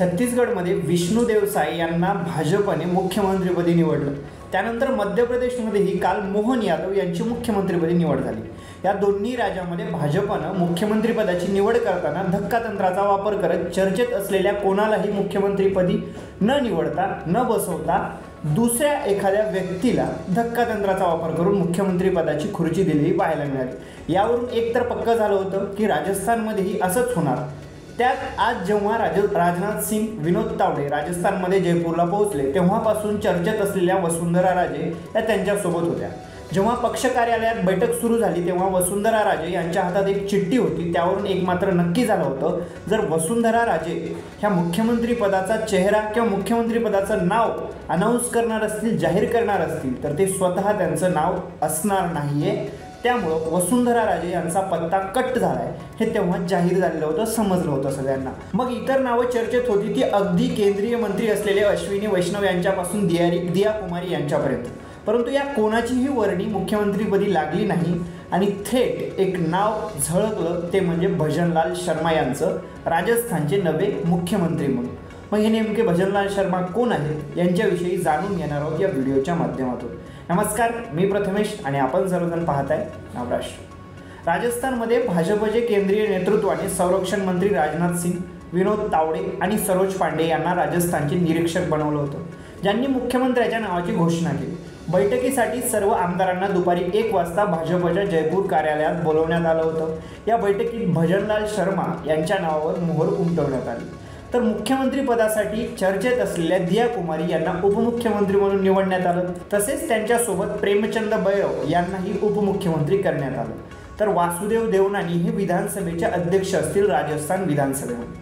छत्तीसगडमध्ये विष्णू देवसाई यांना भाजपने मुख्यमंत्रीपदी निवडलं. त्यानंतर मध्य प्रदेशमध्येही काल मोहन यादव यांची मुख्यमंत्रीपदी निवड झाली. या दोन्ही राज्यामध्ये भाजपनं मुख्यमंत्रीपदाची निवड करताना धक्कातंत्राचा वापर करत चर्चेत असलेल्या कोणालाही मुख्यमंत्रीपदी न निवडता न बसवता दुसऱ्या एखाद्या व्यक्तीला धक्कातंत्राचा वापर करून मुख्यमंत्रीपदाची खुर्ची दिलेली पाहायला मिळाली. यावरून एकतर पक्क झालं होतं की राजस्थानमध्येही असंच होणार. त्यात आज जेव्हा राज राजनाथ सिंग विनोद तावडे राजस्थानमध्ये जयपूरला पोहोचले तेव्हापासून चर्चेत असलेल्या वसुंधरा राजे या त्यांच्यासोबत होत्या. जेव्हा पक्ष कार्यालयात बैठक सुरू झाली तेव्हा वसुंधरा राजे यांच्या हातात एक चिठ्ठी होती. त्यावरून एक मात्र नक्की झालं होतं जर वसुंधरा राजे ह्या मुख्यमंत्री पदाचा चेहरा किंवा मुख्यमंत्री पदाचं नाव अनाऊन्स करणार असतील जाहीर करणार असतील तर ते स्वतः त्यांचं नाव असणार नाही आहे त्यामुळं वसुंधरा राजे यांचा पत्ता कट झालाय. हे तेव्हा जाहीर झालेलं होतं समजलं होतं सगळ्यांना. मग इतर नावं चर्चेत होती ती अगदी केंद्रीय मंत्री असलेले अश्विनी वैष्णव यांच्यापासून दियारी दिया कुमारी यांच्यापर्यंत. परंतु या कोणाचीही वर्णी मुख्यमंत्रीपदी लागली नाही. आणि थेट एक नाव झळकलं ते म्हणजे भजनलाल शर्मा यांचं. राजस्थानचे नवे मुख्यमंत्री म्हणून. मग हे नेमके भजनलाल शर्मा कोण आहेत? यांच्याविषयी जाणून घेणार आहोत या व्हिडिओच्या माध्यमातून. नमस्कार मी प्रथमेश आणि आपण सर्वजण पाहताय नवराष्ट्र. राजस्थानमध्ये भाजपचे केंद्रीय नेतृत्वाने संरक्षण मंत्री राजनाथ सिंग विनोद तावडे आणि सरोज पांडे यांना राजस्थानचे निरीक्षक बनवलं होतं. ज्यांनी मुख्यमंत्र्याच्या नावाची घोषणा केली. बैठकीसाठी सर्व आमदारांना दुपारी एक वाजता भाजपच्या जयपूर कार्यालयात बोलवण्यात आलं होतं. या बैठकीत भजनलाल शर्मा यांच्या नावावर मोहर उमटवण्यात आली. तर मुख्यमंत्रीपदासाठी चर्चेत असलेल्या दिया कुमारी यांना उपमुख्यमंत्री म्हणून निवडण्यात आलं. तसेच त्यांच्यासोबत प्रेमचंद बैरव यांनाही उपमुख्यमंत्री करण्यात आलं. तर वासुदेव देवनानी हे विधानसभेचे अध्यक्ष असतील राजस्थान विधानसभेमध्ये.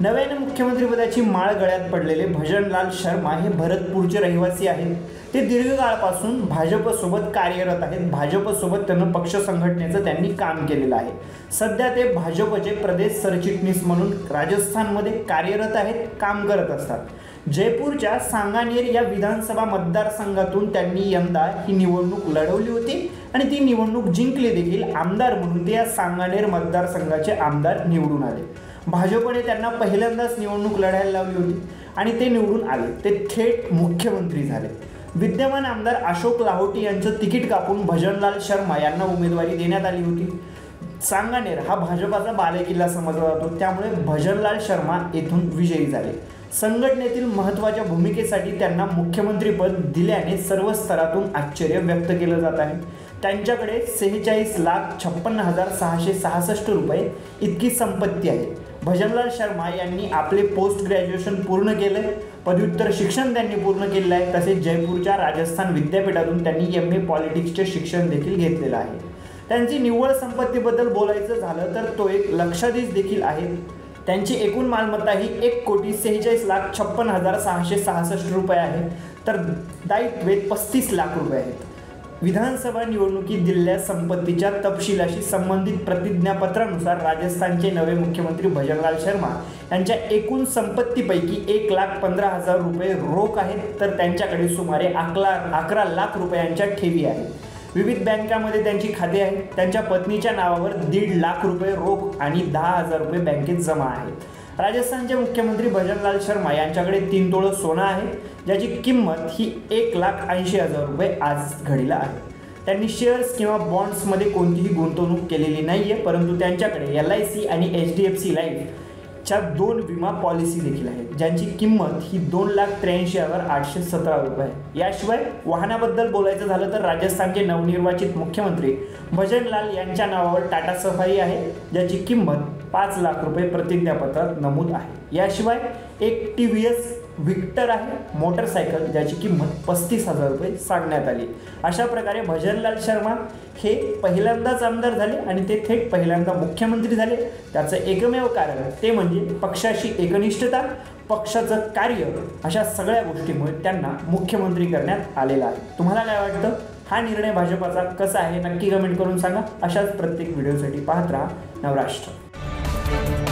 नव्याने मुख्यमंत्रीपदाची माळ गळ्यात पडलेले भजनलाल शर्मा हे भरतपूरचे रहिवासी आहेत. ते दीर्घकाळापासून भाजपसोबत कार्यरत आहेत. भाजपसोबत त्यांना पक्ष संघटनेचं त्यांनी काम केलेलं आहे. सध्या ते भाजपचे प्रदेश सरचिटणीस म्हणून राजस्थानमध्ये कार्यरत आहेत काम करत असतात. जयपूरच्या सांगानेर या विधानसभा मतदारसंघातून त्यांनी यंदा ही निवडणूक लढवली होती आणि ती निवडणूक जिंकली देखील आमदार म्हणून ते या सांगानेर मतदारसंघाचे आमदार निवडून आले. भाजपने त्यांना पहिल्यांदाच निवडणूक लढायला लावली होती आणि ते निवडून आले. ते थेट मुख्यमंत्री झाले. विद्यमान आमदार अशोक लाहोटी यांचं तिकीट कापून भजनलाल शर्मा यांना उमेदवारी देण्यात आली होती. सांगानेर हा भाजपाचा बालेकिल्ला समजला जातो त्यामुळे भजनलाल शर्मा येथून विजयी झाले. संघटनेतील महत्त्वाच्या भूमिकेसाठी त्यांना मुख्यमंत्रीपद दिल्याने सर्व स्तरातून आश्चर्य व्यक्त केलं जात आहे. त्यांच्याकडे सेहेचाळीस लाख छप्पन्न हजार सहाशे सहासष्ट रुपये इतकी संपत्ती आहे. भजनलाल शर्मा यांनी आपले पोस्ट ग्रॅज्युएशन पूर्ण केलं पदव्युत्तर शिक्षण त्यांनी पूर्ण केलेलं आहे. तसेच जयपूरच्या राजस्थान विद्यापीठातून त्यांनी एम ए पॉलिटिक्सचे शिक्षण देखील घेतलेलं आहे. त्यांची निव्वळ संपत्तीबद्दल बोलायचं झालं तर तो एक लक्षाधीश देखील आहे. त्यांची एकूण मालमत्ता ही एक कोटी सेहेचाळीस लाख छप्पन हजार सहाशे सहासष्ट रुपये आहे. तर दायित्वे पस्तीस लाख रुपये आहेत. विधानसभा निवडणुकीत दिलेल्या संपत्तीच्या तपशिलाशी संबंधित प्रतिज्ञापत्रानुसार राजस्थानचे नवे मुख्यमंत्री भजनलाल शर्मा यांच्या एकूण संपत्तीपैकी एक लाख पंधरा हजार रुपये रोख आहेत तर त्यांच्याकडे सुमारे अकरा अकरा लाख रुपयांच्या ठेवी आहेत. विविध बँकांमध्ये त्यांची खाते आहेत. त्यांच्या पत्नीच्या नावावर दीड लाख रुपये रोख आणि दहा हजार रुपये बँकेत जमा आहेत. राजस्थानचे मुख्यमंत्री भजनलाल शर्मा यांच्याकडे तीन तोळं सोनं आहे ज्याची किंमत ही एक लाख ऐंशी हजार रुपये आज घडीला आहे. त्यांनी शेअर्स किंवा बॉन्ड्समध्ये कोणतीही गुंतवणूक केलेली नाही आहे परंतु त्यांच्याकडे एल आय सी आणि एच डी एफ सी लाईफच्या दोन विमा पॉलिसी देखील आहेत ज्यांची किंमत ही दोन लाख त्र्याऐंशी हजार आठशे सतरा रुपये आहे. याशिवाय वाहनाबद्दल बोलायचं झालं तर राजस्थानचे नवनिर्वाचित मुख्यमंत्री भजनलाल यांच्या नावावर टाटा सफारी आहे ज्याची किंमत पाच लाख रुपये प्रतिज्ञापत्रात नमूद आहे. याशिवाय एक टी व्ही एस व्हिक्टर आहे मोटरसायकल ज्याची किंमत पस्तीस हजार रुपये सांगण्यात आली. अशा प्रकारे भजनलाल शर्मा हे पहिल्यांदाच आमदार झाले आणि ते थेट पहिल्यांदा मुख्यमंत्री झाले. त्याचं एकमेव कारण ते म्हणजे पक्षाशी एकनिष्ठता पक्षाचं कार्य अशा सगळ्या गोष्टीमुळे त्यांना मुख्यमंत्री करण्यात आलेला आहे. तुम्हाला काय वाटतं? हा निर्णय भाजपाचा कसा आहे? नक्की कमेंट करून सांगा. अशाच प्रत्येक व्हिडिओसाठी पाहत राहा नवराष्ट्र. News.